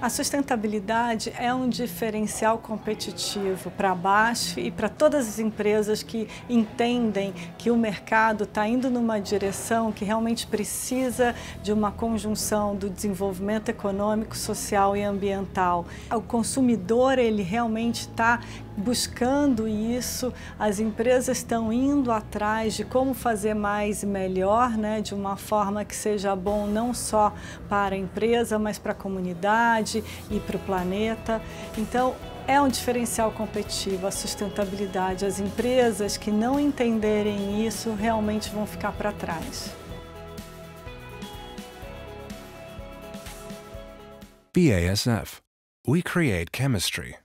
A sustentabilidade é um diferencial competitivo para baixo e para todas as empresas que entendem que o mercado está indo numa direção que realmente precisa de uma conjunção do desenvolvimento econômico, social e ambiental. O consumidor ele realmente está buscando isso, as empresas estão indo atrás de como fazer mais e melhor, né, de uma forma que seja bom não só para a empresa, mas para a comunidade e para o planeta. Então, é um diferencial competitivo a sustentabilidade. As empresas que não entenderem isso realmente vão ficar para trás. BASF. We create chemistry.